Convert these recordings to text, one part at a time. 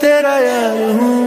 that I am.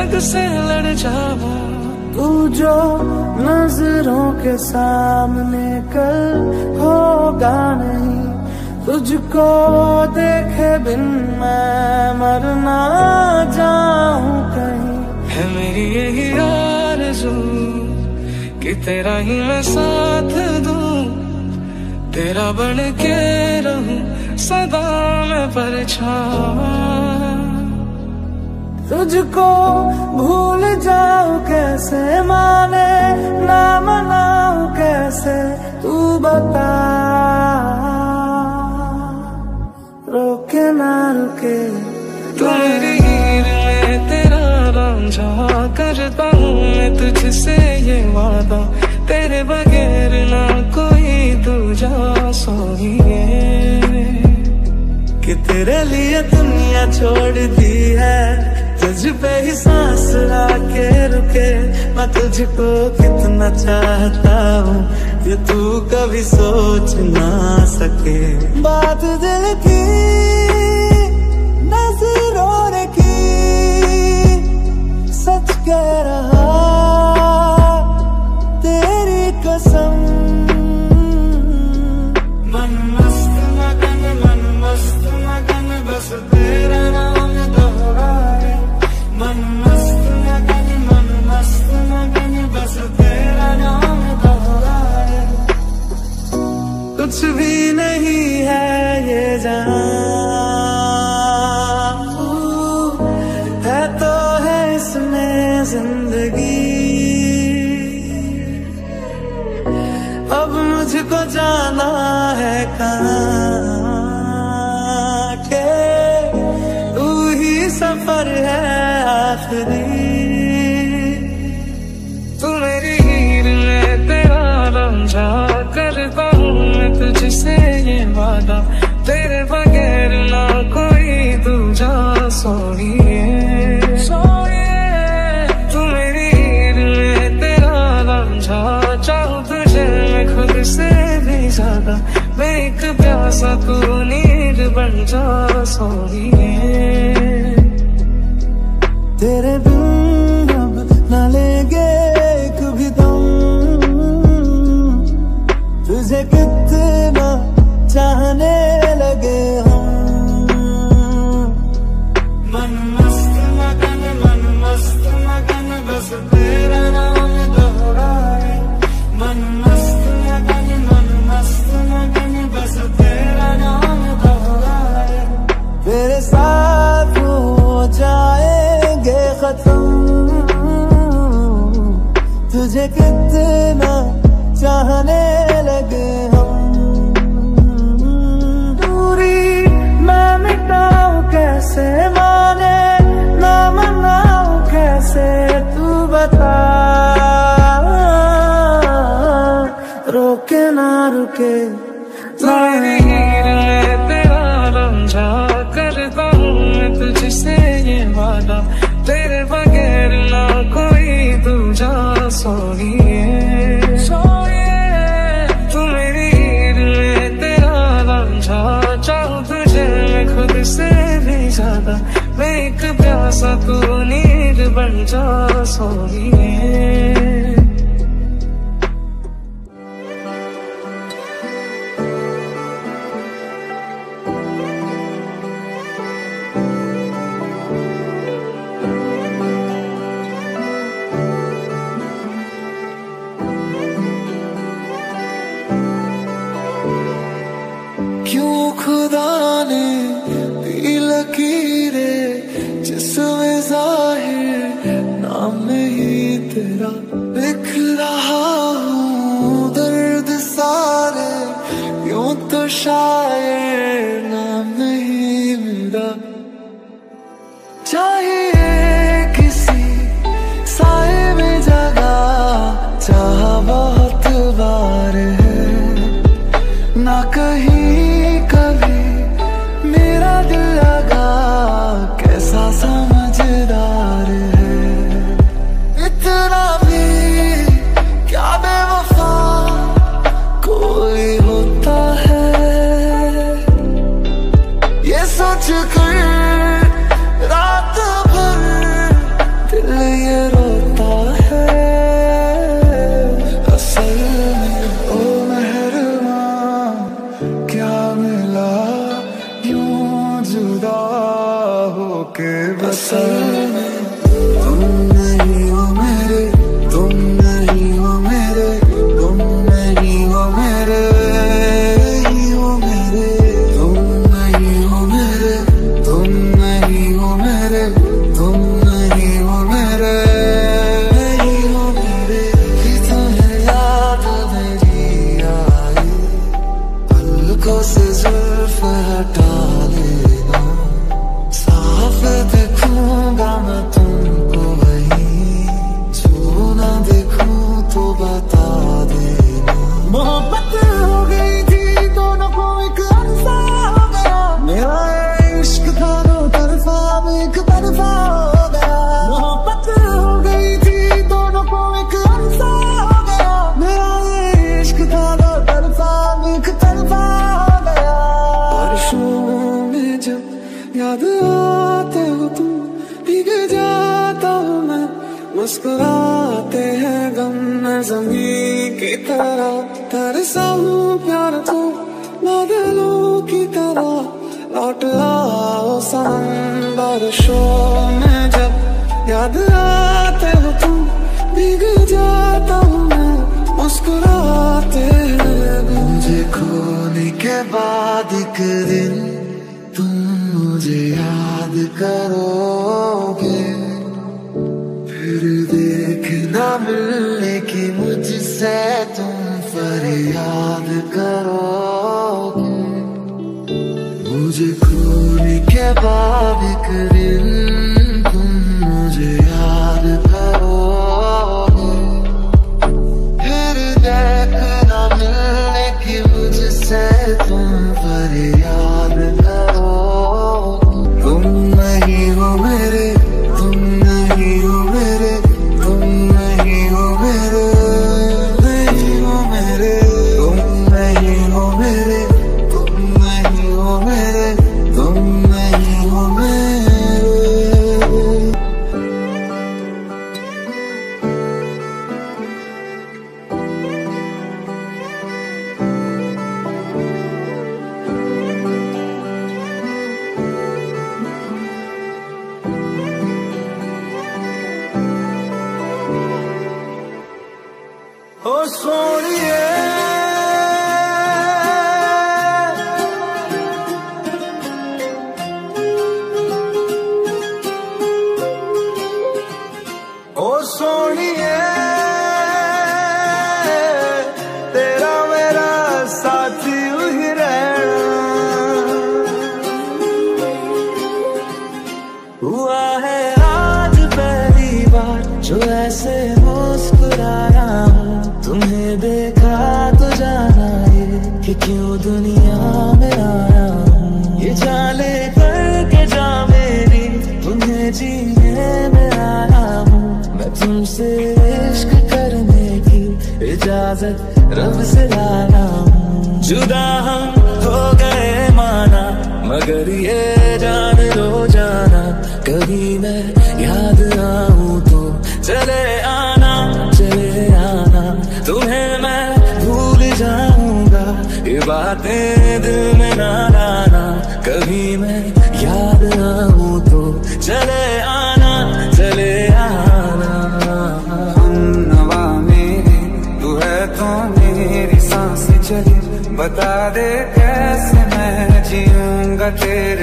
जग से लड़ जावा। तू जो नज़रों के सामने कल होगा नहीं तुझको देखे बिन मैं मरना जाऊँ कहीं। है मेरी यही आरज़ू कि तेरा ही मैं साथ दूँ। तेरा बन के रहूँ सदा मैं परछावा। तुझको भूल जाओ कैसे माने, ना मनाओ कैसे, तू बता। रोके ना रुके। तेरी हीर में तेरा रंझा करता हूँ मैं तुझसे ये वादा, तेरे बगैर ना कोई दूजा सोनिए कि तेरे लिए दुनिया छोड़ दी तुझ पे ही सांस लाके रुके। मैं तुझको कितना चाहता हूँ, ये तू कभी सोच ना सके। बात दिल की, नज़रों ने की holy. तुझे कितना चाहने लगे हम। दूरी मैं कैसे माने? ना मनाऊ कैसे तू बता। रुके ना रुके। तेरा रंजा प्यासा को नीर बन जा सोनिए चाहे के बसल में समंदर शो में जब याद आते हो तुम, भीग जाता हूँ मैं, मुस्कुराते मुझे खोने के बाद एक दिन तुम मुझे याद करोगे। फिर देखना मिलने की मुझसे तुम फरियाद करोगे। मुझे खोने के बाद हुआ है आज पहली बार जो ऐसे मुस्कुराया हूँ। तुम्हें देखा तो जाना ये कि क्यों दुनिया में आया हूँ। ये जाले करके जा मेरी, तुम्हें जीने में आया हूँ। मैं तुमसे इश्क करने की इजाज़त रब से लाया हूँ। जुदा हम हो गए माना, मगर ये याद आऊँ तो चले आना चले आना। तुम्हें मैं भूल जाऊँगा, ये बातें दिल में ना लाना। कभी मैं याद आऊँ तो चले आना चले आना। मेरी, तू है तो मेरी सांस चले। बता दे कैसे मैं जीऊँगा तेरे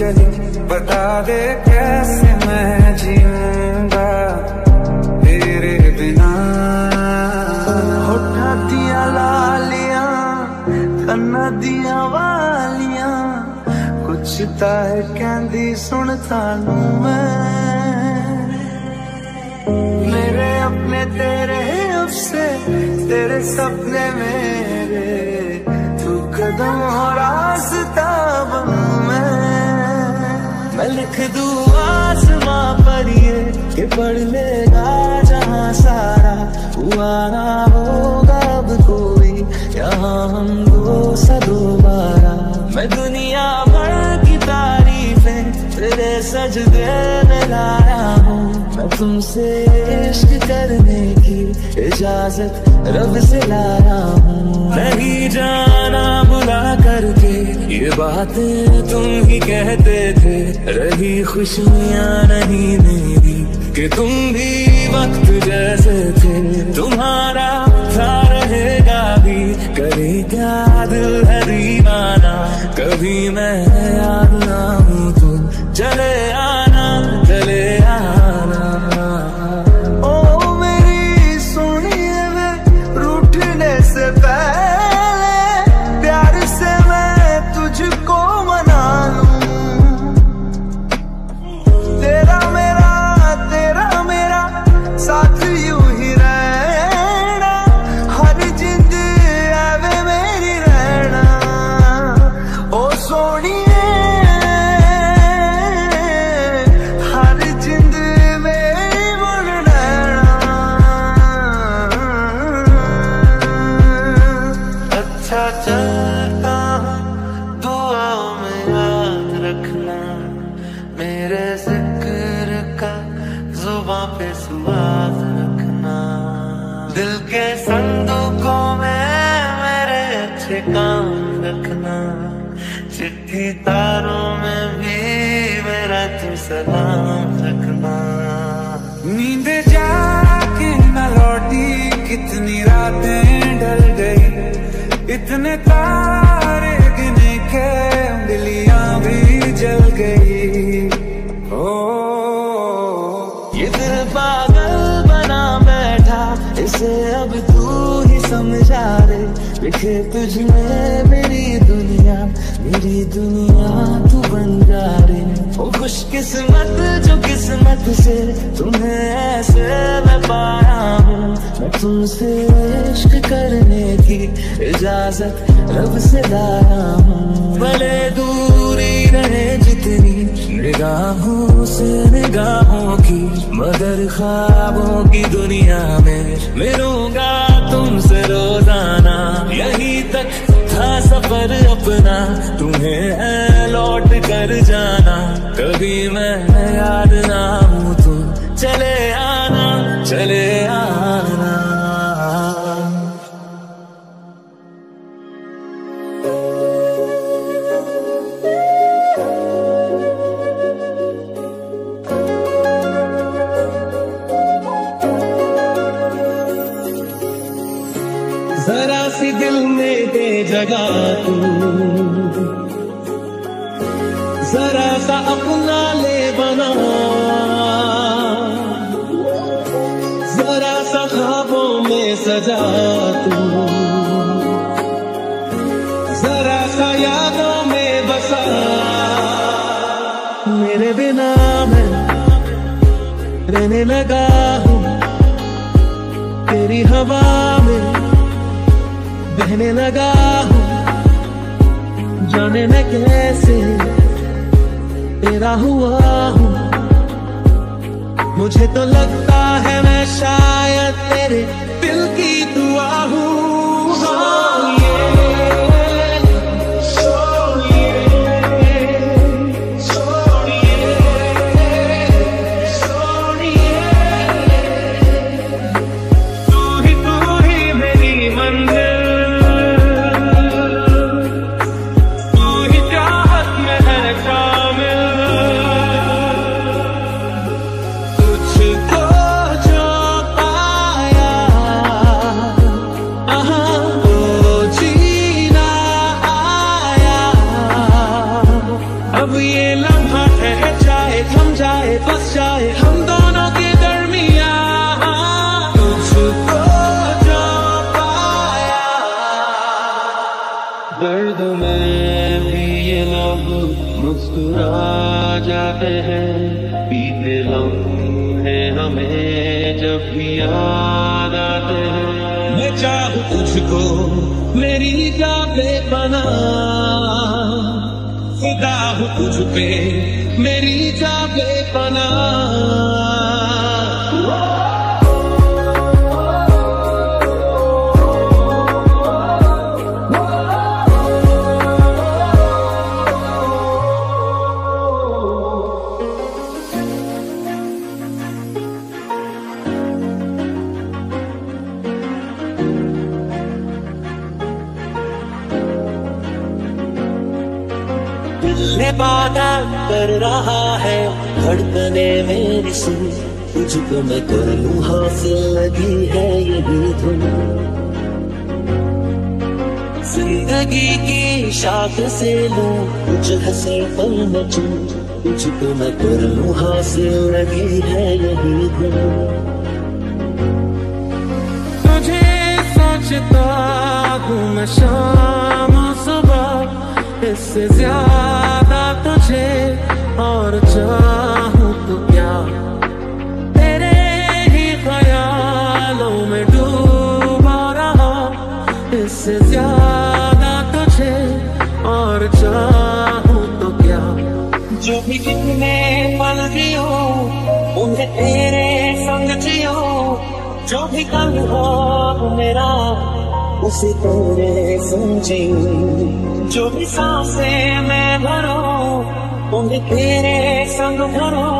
चली, बता दे कैसे मैं जीऊँगा तेरे बिना। होठा दिया लालियाँ कन्ना दिया वालियाँ, कुछ ताए कहंदी, सुन तानू मैं। मेरे अपने तेरे अफसे, तेरे सपने मेरे, तू कदम हो रास्ता बनूं। लिख दू आसमां पर ये कि पढ़ लेगा जहाँ सारा हुआ ना होगा अब कोई। यहाँ हम दो सदोबारा। दोबारा मैं दुनिया तेरे सजदे में लाया हूँ। मैं तुमसे इश्क करने की इजाज़त रब से लाया हूँ। नहीं जाना बुला करके ये बातें तुम ही कहते थे। रही खुशियाँ नहीं मेरी कि तुम भी वक्त जैसे थे। तुम्हारा था रहेगा भी करे लिखे तुझ में मेरी दुनिया मेरी दुनिया तू बन जा रे। ओ खुश किस्मत जो किस्मत से तुम्हें ऐसे मैं पाया हूँ। मैं तुमसे इश्क करने की इजाज़त रब से लाया हूँ। भले दूरी रहे जितनी निगाहों से निगाहों की, मगर ख्वाबों की दुनिया में मिलूँगा तुमसे रोज़ाना। यही तक था सफ़र अपना। तुम्हें लौट कर जाना। कभी मैं याद ना हूँ तुम चले आना चले आना। रहने लगा हूँ। तेरी हवा में बहने लगा हूँ। जाने मैं कैसे तेरा हुआ हूँ। मुझे तो लगता है मैं शायद तेरे दिल की दुआ हूँ। हूँ धड़कने मेरी सुन, तुझको मैं कर लूँ हासिल लगी है यही धुन। ज़िंदगी की शाख से लूँ, कुछ हँसी पल में चूं, तुझको मैं कर लूँ हासिल लगी है यही धुन। तुझे सोचता हूँ मैं शाम सुबह, इससे ज़्यादा तुझे और चाहूँ मेरा, उसे तेरे समझी जो भी साँसें मैं भरो, उन्हें तेरे संग भरो।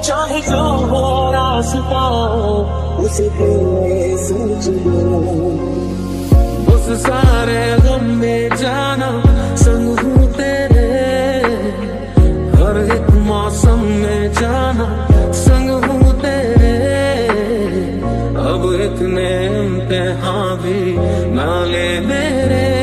चाहे जो हो रास्ता, उसे तेरे समझो उस सारे गम में जाना संग हूँ तेरे। हर एक मौसम में में इम्तहा भी ना मेरे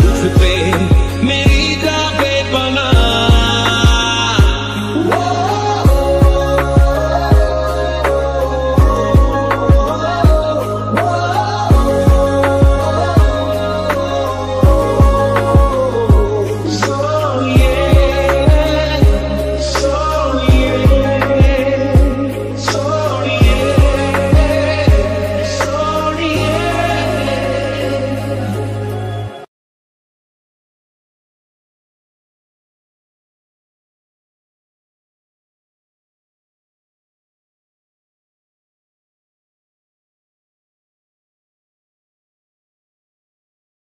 तुझ पे मेरी